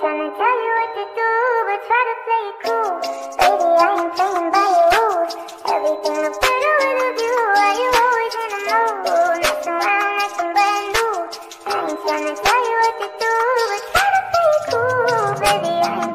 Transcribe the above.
tryna tell you what to do, but try to play it cool. Baby, I ain't playing by your rules. Everything looks better with a view. Are you always in the mood? Nothing wild, nothing brand new. I ain't tryna tell you what to do, but try to play it cool. Baby, I am